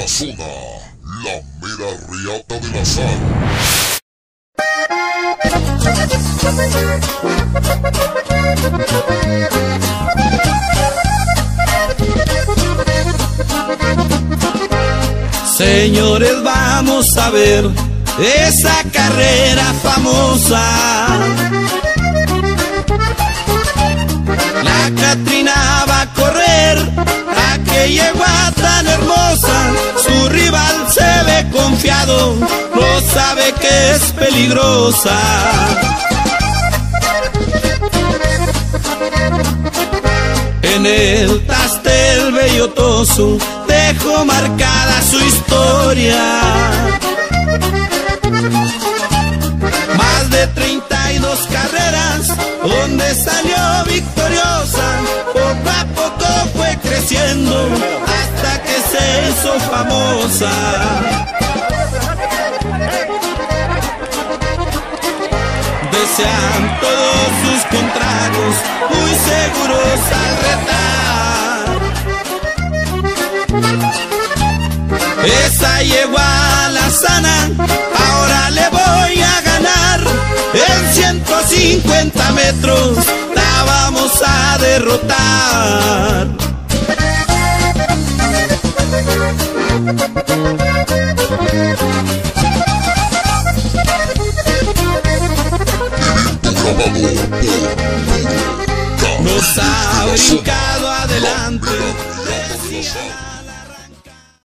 la zona, la mera riata de la sal. Señores, vamos a ver esa carrera famosa. La Catrina va a correr, aquella tan hermosa, no sabe que es peligrosa. En el tastel bellotoso dejó marcada su historia. Más de 32 carreras, donde salió victoriosa, poco a poco fue creciendo hasta que se hizo famosa. Desean todos sus contratos, muy seguros al retar. Esa yegua la sana, ahora le voy a ganar. En 150 metros la vamos a derrotar. Nos ha brincado adelante.